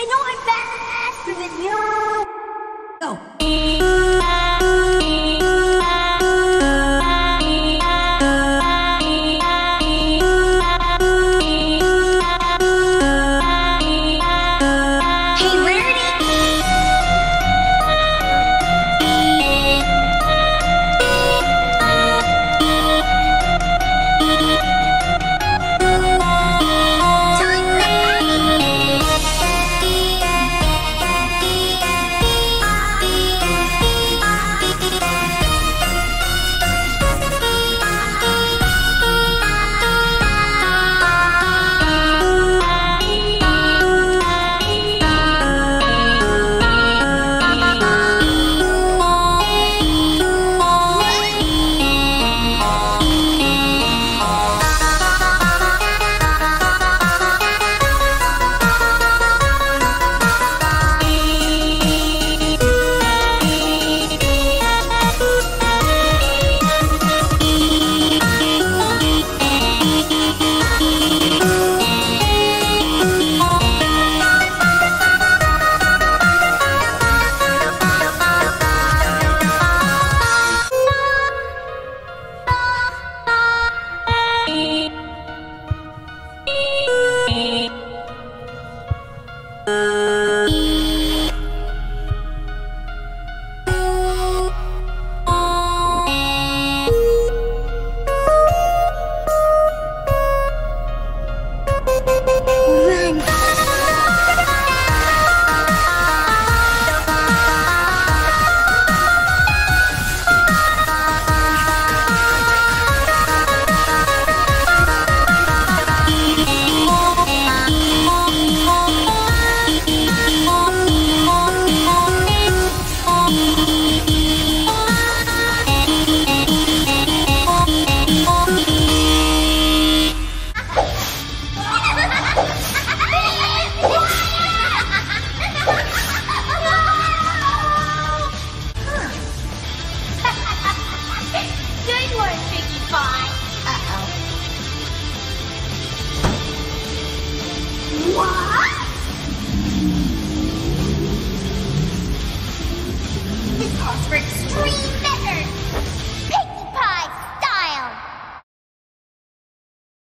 I know I'm faster than you.